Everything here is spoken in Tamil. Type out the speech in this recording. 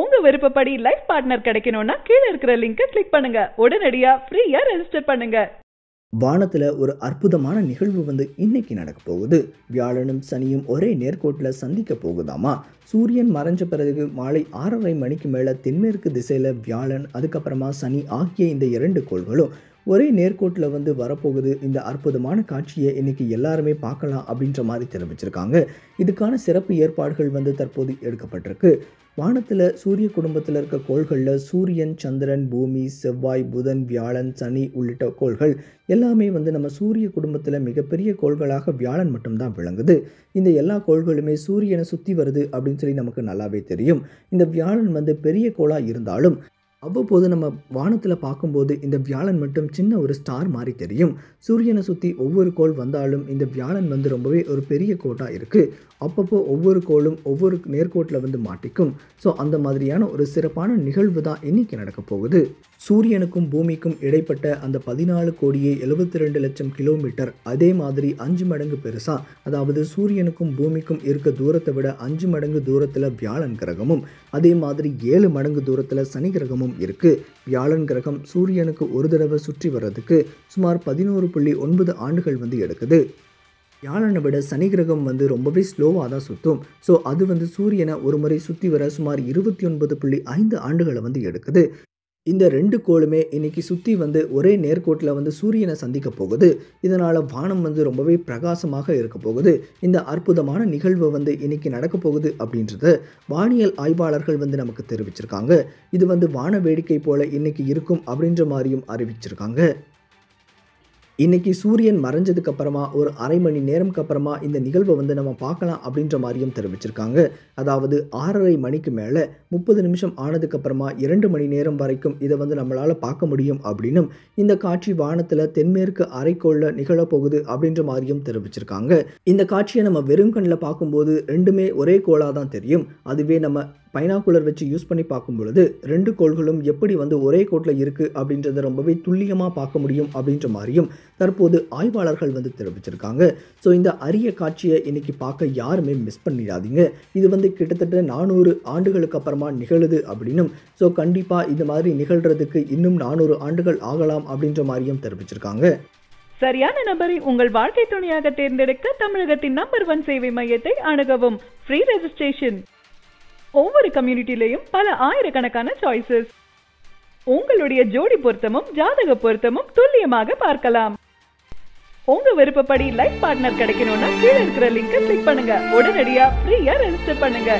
உங்க விருப்பப்படி லைஃப் பார்ட்னர் கிடைக்கணும்னா கீழே இருக்கிற லிங்கை கிளிக் பண்ணுங்க. உடனடியா ஃப்ரீயா ரெஜிஸ்டர் பண்ணுங்க. வானத்தில் ஒரு அற்புதமான நிகழ்வு வந்து இன்னைக்கு நடக்க போகுது. வியாழனும் சனியும் ஒரே நேர்கோட்டில் சந்திக்க போகுதாமா? சூரியன் மறைஞ்ச பிறகு மாலை ஆறரை மணிக்கு மேலே தென்மேற்கு திசையில் வியாழன் அதுக்கப்புறமா சனி ஆகிய இந்த இரண்டு கோள்களும் ஒரே நேர்கோட்டில் வந்து வரப்போகுது. இந்த அற்புதமான காட்சியை இன்னைக்கு எல்லாருமே பார்க்கலாம் அப்படின்ற மாதிரி தெரிவிச்சிருக்காங்க. இதுக்கான சிறப்பு ஏற்பாடுகள் வந்து தற்போது எடுக்கப்பட்டிருக்கு. வானத்தில் சூரிய குடும்பத்தில் இருக்க கோள்களில் சூரியன் சந்திரன் பூமி செவ்வாய் புதன் வியாழன் சனி உள்ளிட்ட கோள்கள் எல்லாமே வந்து நம்ம சூரிய குடும்பத்தில் மிகப்பெரிய கோள்களாக வியாழன் மட்டும்தான் விளங்குது. இந்த எல்லா கோள்களுமே சூரியனை சுற்றி வருது அப்படின்னு சொல்லி நமக்கு நல்லாவே தெரியும். இந்த வியாழன் வந்து பெரிய கோளாக இருந்தாலும் அவ்வப்போது நம்ம வானத்தில் பார்க்கும்போது இந்த வியாழன் மட்டும் சின்ன ஒரு ஸ்டார் மாதிரி தெரியும். சூரியனை சுற்றி ஒவ்வொரு கோள் வந்தாலும் இந்த வியாழன் வந்து ரொம்பவே ஒரு பெரிய கோட்டாக இருக்குது அப்பப்போ ஒவ்வொரு கோளும் ஒவ்வொரு நேர்கோட்டில் வந்து மாட்டிக்கும். ஸோ அந்த மாதிரியான ஒரு சிறப்பான நிகழ்வு தான் இன்றைக்கி நடக்க போகுது. சூரியனுக்கும் பூமிக்கும் இடைப்பட்ட அந்த பதினாலு கோடியே எழுபத்தி ரெண்டு லட்சம் கிலோமீட்டர் அதே மாதிரி அஞ்சு மடங்கு பெருசாக அதாவது சூரியனுக்கும் பூமிக்கும் இருக்க தூரத்தை விட அஞ்சு மடங்கு தூரத்தில் வியாழன் கிரகமும் அதே மாதிரி ஏழு மடங்கு தூரத்தில் சனி கிரகமும் இருக்குது வியாழன் கிரகம் சூரியனுக்கு ஒரு தடவை சுற்றி வர்றதுக்கு சுமார் பதினோரு புள்ளி ஒன்பது ஆண்டுகள் வந்து எடுக்குது. வியாழனை விட சனி கிரகம் வந்து ரொம்பவே ஸ்லோவாக தான் சுற்றும் ஸோ அது வந்து சூரியனை ஒரு முறை சுற்றி வர சுமார் இருபத்தி ஒன்பது புள்ளி ஐந்து ஆண்டுகளை வந்து எடுக்குது. இந்த ரெண்டு கோளுமே இன்னைக்கு சுற்றி வந்து ஒரே நேர்கோட்டில் வந்து சூரியனை சந்திக்க போகுது. இதனால் வானம் வந்து ரொம்பவே பிரகாசமாக இருக்க போகுது. இந்த அற்புதமான நிகழ்வு வந்து இன்னைக்கு நடக்க போகுது அப்படின்றத வானியல் ஆய்வாளர்கள் வந்து நமக்கு தெரிவிச்சிருக்காங்க. இது வந்து வான வேடிக்கை போல இன்னைக்கு இருக்கும் அப்படின்ற மாதிரியும் அறிவிச்சிருக்காங்க. இன்னைக்கு சூரியன் மறைஞ்சதுக்கு அப்புறமா ஒரு அரை மணி நேரம்க்கு அப்புறமா இந்த நிகழ்வை வந்து நம்ம பார்க்கலாம் அப்படின்ற மாதிரியும் தெரிவிச்சிருக்காங்க. அதாவது ஆறரை மணிக்கு மேலே முப்பது நிமிஷம் ஆனதுக்கு அப்புறமா இரண்டு மணி நேரம் வரைக்கும் இதை வந்து நம்மளால் பார்க்க முடியும் அப்படின்னும் இந்த காட்சி வானத்தில் தென்மேற்கு அரைக்கோளில் நிகழப்போகுது அப்படின்ற மாதிரியும் தெரிவிச்சிருக்காங்க. இந்த காட்சியை நம்ம வெறும் கண்ணில் பார்க்கும்போது ரெண்டுமே ஒரே கோளாக தான் தெரியும். அதுவே நம்ம பைனாகுலர் வச்சு யூஸ் பண்ணி பார்க்கும் பொழுது ரெண்டு கோள்களும் எப்படி வந்து ஒரே கோட்டில் இருக்குது அப்படின்றத ரொம்பவே துல்லியமாக பார்க்க முடியும் அப்படின்ற மாதிரியும் தற்போது ஆய்வாளர்கள் வந்து தெரிவிச்சிருக்காங்க. ஸோ இந்த அரிய காட்சியை இன்னைக்கு பார்க்க யாருமே மிஸ் பண்ணிடாதீங்க. இது வந்து கிட்டத்தட்ட நானூறு ஆண்டுகளுக்கு அப்புறமா நிகழுது அப்படின்னும் ஸோ கண்டிப்பாக இது மாதிரி நிகழ்கிறதுக்கு இன்னும் நானூறு ஆண்டுகள் ஆகலாம் அப்படின்ற மாதிரியும் தெரிவிச்சிருக்காங்க. சரியான நபரை உங்கள் வாழ்க்கை துணையாக தேர்ந்தெடுக்க தமிழகத்தின் நம்பர் ஒன் சேவை மையத்தை அணுகவும். ஃப்ரீ ரெஜிஸ்ட்ரேஷன் ஒவ்வொரு கம்யூனிட்டிலையும் பல ஆயிரக்கணக்கான சாய்ஸஸ் உங்களுடைய ஜோடி பொருத்தமும் ஜாதக பொருத்தமும் துல்லியமாக பார்க்கலாம். உங்க விருப்பப்படி லைஃப் பார்ட்னர் கிடைக்கணும்னா கீழே இருக்கிற லிங்கை கிளிக் பண்ணுங்க. உடனடியா ஃப்ரீயா ரெஜிஸ்டர் பண்ணுங்க.